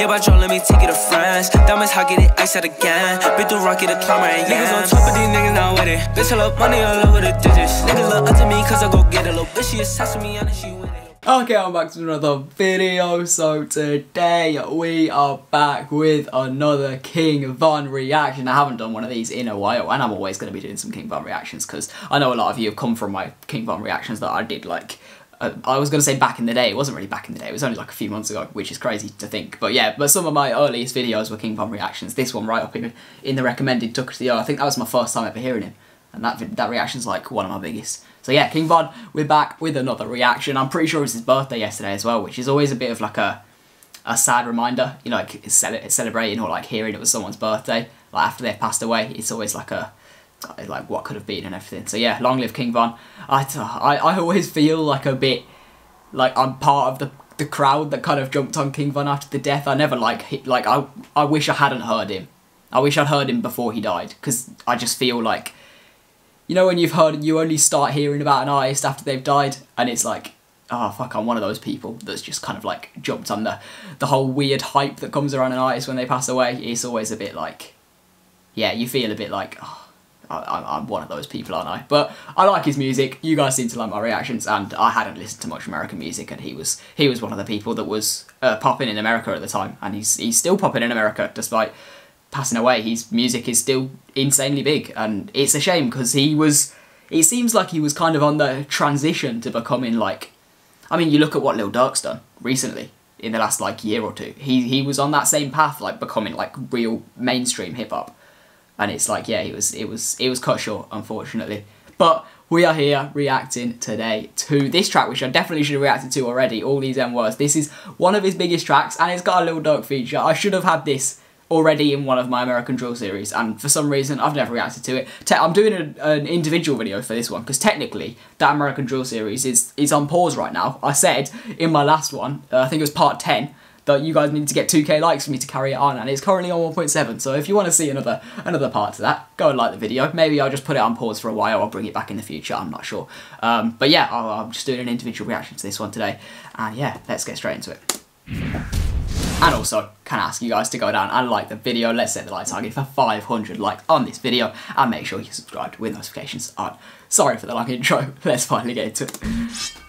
Yeah, by Joe, let me take you to France. Diamonds hot, get it ice out again. Been through rocky, the climber, and Niggas on top of these niggas not with it. Bitch, I love money all over the digits. Niggas look up to me cause I go get it. Little bitch, she obsessed with me, and she with it. Okay, I'm back to another video. So today we are back with another King Von reaction. I haven't done one of these in a while, and I'm always going to be doing some King Von reactions because I know a lot of you have come from my King Von reactions that I did like I was going to say back in the day. It wasn't really back in the day. It was only like a few months ago, which is crazy to think. But yeah, but some of my earliest videos were King Von reactions. This one right up in, in the recommended took to the I think that was my first time ever hearing him. And that that reaction's like one of my biggest. So yeah, King Von, we're back with another reaction. I'm pretty sure it was his birthday yesterday as well, which is always a bit of like a a sad reminder, you know, like celebrating or like hearing it was someone's birthday, like after they've passed away. It's always like a like what could have been and everything. So yeah, long live King Von. I, I, I always feel like a bit like I'm part of the the crowd that kind of jumped on King Von after the death. I never like hit, like I I wish I hadn't heard him. I wish I'd heard him before he died because I just feel like you know when you've heard you only start hearing about an artist after they've died and it's like oh fuck I'm one of those people that's just kind of like jumped on the the whole weird hype that comes around an artist when they pass away. It's always a bit like yeah you feel a bit like oh, I, am one of those people, aren't I? But I like his music. You guys seem to like my reactions, and I hadn't listened to much American music, and he was he was one of the people that was uh, popping in America at the time, and he's he's still popping in America despite passing away. His music is still insanely big, and it's a shame because he was. It seems like he was kind of on the transition to becoming like. I mean, you look at what Lil Durk's done recently in the last like year or two. He he was on that same path, like becoming like real mainstream hip hop and it's like yeah, it was it was it was cut short, unfortunately. But we are here reacting today to this track, which I definitely should have reacted to already. All these M words. This is one of his biggest tracks, and it's got a Lil Durk feature. I should have had this already in one of my American Drill series, and for some reason I've never reacted to it. Te I'm doing a, an individual video for this one because technically that American Drill series is is on pause right now. I said in my last one, uh, I think it was part ten that you guys need to get 2k likes for me to carry it on and it's currently on 1.7 so if you want to see another another part to that go and like the video maybe I'll just put it on pause for a while I'll bring it back in the future I'm not sure um, but yeah i am just doing an individual reaction to this one today and yeah let's get straight into it and also, can I ask you guys to go down and like the video. Let's set the like target for 500 likes on this video. And make sure you subscribe with notifications on. Sorry for the long intro. Let's finally get into it.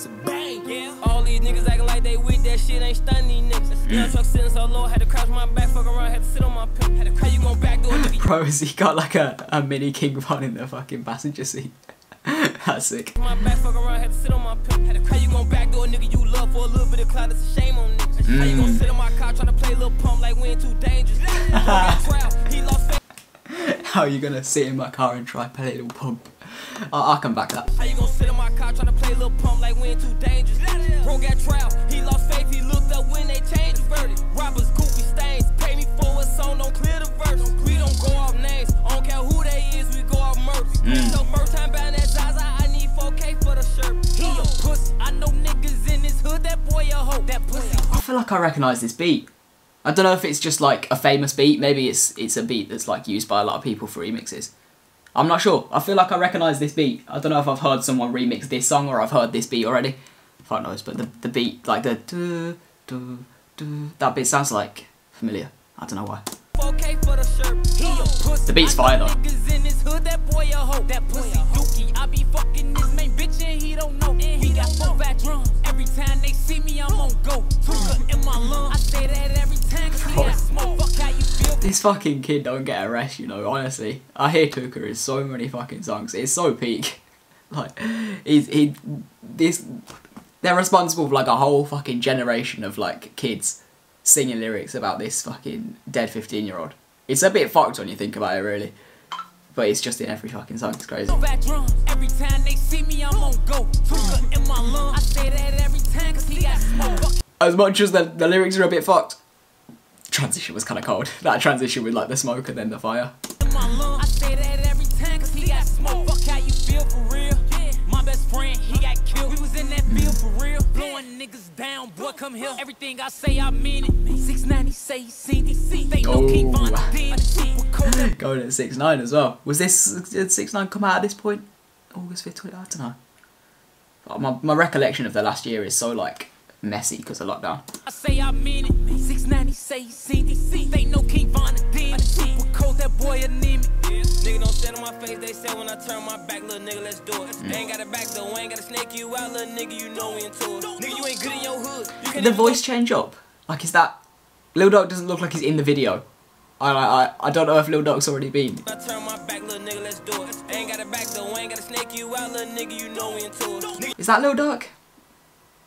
It's a bang. Yeah. All these niggas acting like they with that shit ain't stunning these niggas. Mm. truck sitting so low, had to crouch my back, fuck around, had to sit on my pimp. Had to, how you gon' back door, nigga? Bro, has he got like a, a mini King Von in the fucking passenger seat? That's sick. My back, fuck around, had to sit on my pimp. Had to, how you gon' back door, nigga? You love for a little bit of clout, it's a shame on niggas. Mm. How you gon' sit on my car trying to play a little pump like we ain't too dangerous? How are you gonna sit in my car and try play a little pump? I'll, I'll come back to that. How you gonna sit in my car trying to play a little pump like we ain't too dangerous? Bro got trial, he lost faith, he looked up when they changed the verdict. Robbers, goofy stains, pay me for a song, don't clear the verse. We don't go off names, I don't care who they is, we go off murders. Mm. So first time buying that Zaza, I need 4K for the shirt. He a pussy, I know niggas in this hood, that boy a hoe, that pussy. I feel like I recognise this beat. I don't know if it's just like a famous beat, maybe it's it's a beat that's like used by a lot of people for remixes. I'm not sure. I feel like I recognise this beat. I don't know if I've heard someone remix this song or I've heard this beat already. Fuck knows, but the, the beat, like the that bit sounds like familiar. I don't know why. The beat's fire though. Every this fucking kid don't get a rest, you know, honestly. I hear Tooka in so many fucking songs. It's so peak. Like, he's, he, this, they're responsible for like a whole fucking generation of like kids singing lyrics about this fucking dead 15 year old. It's a bit fucked when you think about it, really. But it's just in every fucking song, it's crazy. Every time they see me, I'm on go. in my lung. I say that every time cause he got smoke. As much as the, the lyrics are a bit fucked, transition was kind of cold. That transition with like the smoke and then the fire. One niggas down, boy, come here. Everything I say, I mean it. 690 say he. They know King Von oh. the Going at six nine as well. Was this did six nine come out at this point? August fifth, twenty. I don't know. My my recollection of the last year is so like messy because of lockdown. I say I mean it. 690 say he. They know King Von the Demon. Super cold, that boy anemic. Nigga don't stand on my face, they say when I turn my back, little nigga, let's do it. Mm. They ain't got it back though, ain't gotta snake you out, little nigga, you know we into it. Nigga, you ain't good in your hood. You can the voice change up? Like is that Lil Durk doesn't look like he's in the video. I I I don't know if Lil Durk's already been. I turn my back, little nigga, let's do it. Ain't got it back though, ain't gotta snake you out, little nigga, you know we into it. Is that Lil Durk?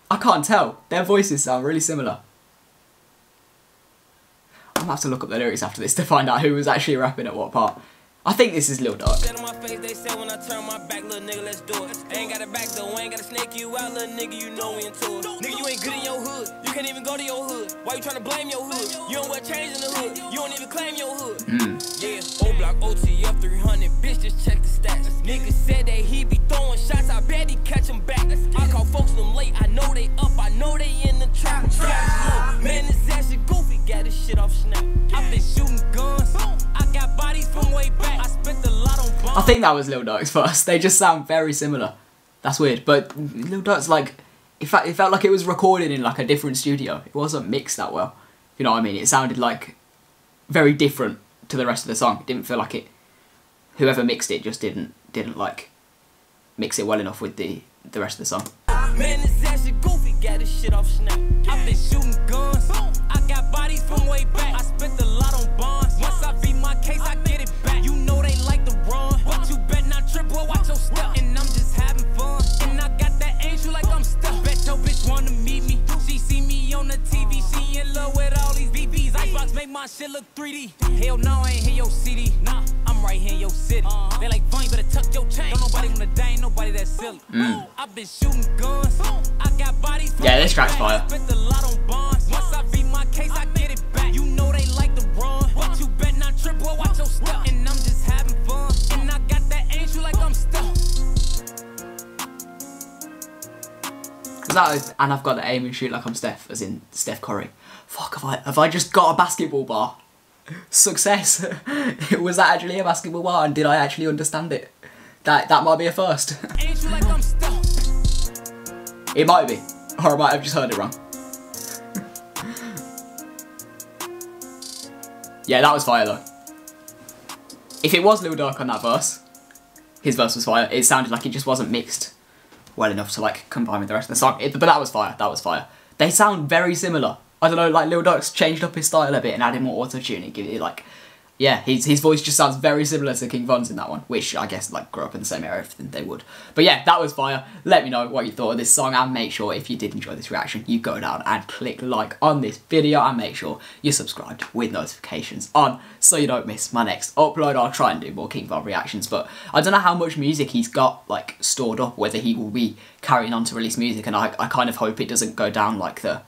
I can't tell. Their voices sound really similar. I'm gonna have to look up the lyrics after this to find out who was actually rapping at what part. I think this is Lil Durk. stand on my face, they say when I turn my back, little nigga, let's do it. Ain't got it back though, ain't gotta snake you out, little nigga, you know we into it. Nigga, you ain't good in your hood, you can't even go to your hood. Why you tryna blame your hood? You don't wear in the hood, you don't even claim your hood. Hmm. Yeah, O block OTF 300, bitch, just check the stats. Nigga said that he be throwing shots, I bet he catch him back. I call folks them late, I know they up, I know they in the trap. Man, this ass shit goofy, got this shit off snap. I been shooting guns, I think that was Lil Durk's first. They just sound very similar. That's weird, but Lil Durk's like, in fact, it felt like it was recorded in like a different studio. It wasn't mixed that well. You know what I mean? It sounded like very different to the rest of the song. It didn't feel like it. Whoever mixed it just didn't didn't like mix it well enough with the the rest of the song. Man, this goofy, got this shit off snap. I been shooting guns, I got bodies from way back. I spent a lot on bonds. Once I beat my case, I shit look 3D. Hell no, I ain't hear your CD. Nah, I'm right here in your city. Uh-huh. They like, fine, better tuck your chain. Don't nobody wanna die, ain't nobody that mm. silly. I've been shooting guns. I got bodies Yeah, this track's fire. Spent a lot on bonds. Once I beat my case, I get it back. You know they like to run, but you bet not trip, boy, watch your step. And I'm just having fun, and I got that angel like I'm stuck. Cause that is, and I've got the aim and shoot like I'm Steph, as in Steph Curry. Fuck, have I have I just got a basketball bar? Success. Was that actually a basketball bar, and did I actually understand it? That that might be a first. It might be, or I might have just heard it wrong. yeah, that was fire though. If it was Lil Durk on that verse, his verse was fire. It sounded like it just wasn't mixed well enough to like combine with the rest of the song. It, but that was fire. That was fire. They sound very similar. I don't know, like Lil Durk's changed up his style a bit and added more auto tune. It it like, yeah, his his voice just sounds very similar to King Von's in that one, which I guess like grew up in the same area, they would. But yeah, that was fire. Let me know what you thought of this song and make sure if you did enjoy this reaction, you go down and click like on this video and make sure you're subscribed with notifications on so you don't miss my next upload. I'll try and do more King Von reactions, but I don't know how much music he's got like stored up, whether he will be carrying on to release music, and I, I kind of hope it doesn't go down like the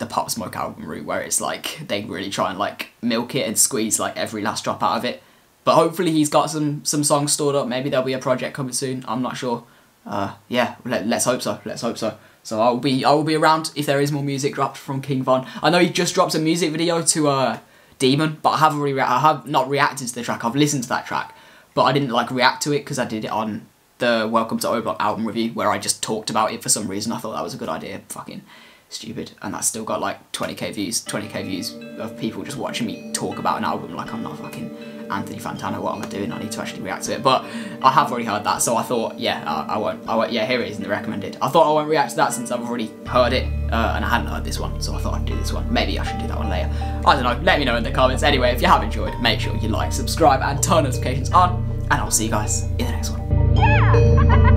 the Pop Smoke album route where it's like they really try and like milk it and squeeze like every last drop out of it. But hopefully he's got some some songs stored up. Maybe there'll be a project coming soon. I'm not sure. Uh, yeah, let, let's hope so. Let's hope so. So I'll be I will be around if there is more music dropped from King Von. I know he just dropped a music video to uh Demon, but I have already rea- I have not reacted to the track. I've listened to that track, but I didn't like react to it because I did it on the Welcome to O Block album review where I just talked about it for some reason. I thought that was a good idea. Fucking stupid, and that's still got like 20k views. 20k views of people just watching me talk about an album like I'm not fucking Anthony Fantano. What am I doing? I need to actually react to it. But I have already heard that, so I thought, yeah, I, I won't. I won't. Yeah, here it is in the recommended. I thought I won't react to that since I've already heard it, uh, and I hadn't heard this one, so I thought I'd do this one. Maybe I should do that one later. I don't know. Let me know in the comments. Anyway, if you have enjoyed, make sure you like, subscribe, and turn notifications on. And I'll see you guys in the next one. Yeah!